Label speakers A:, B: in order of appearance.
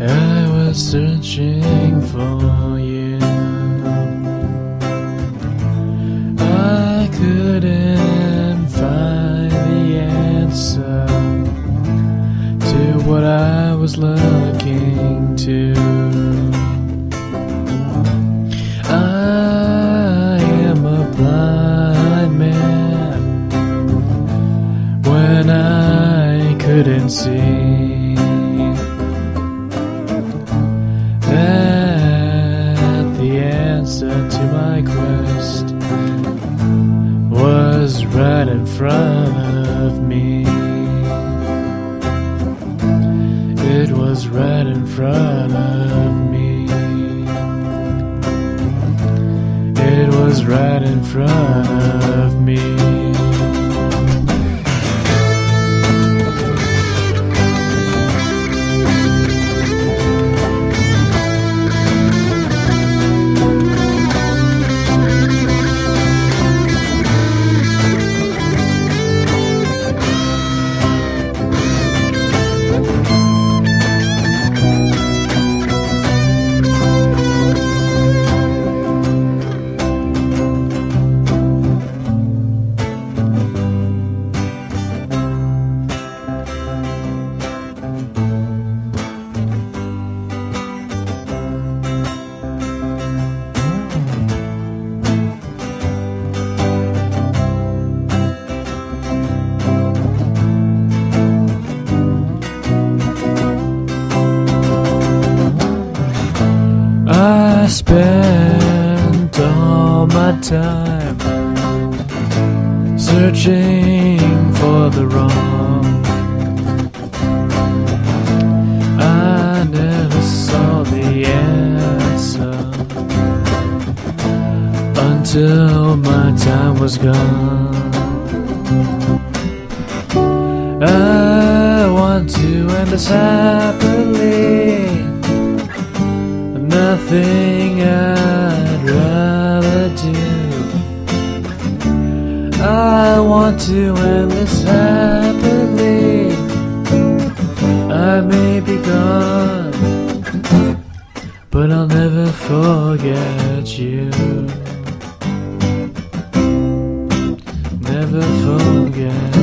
A: I was searching for you. I couldn't find the answer to what I was looking to. I am a blind man when I couldn't see answer to my quest was right in front of me. It was right in front of me. It was right in front of me. Spent all my time searching for the wrong. I never saw the answer until my time was gone. I want to end this happily. Nothing I'd rather do. I want to end this happily. I may be gone, but I'll never forget you. Never forget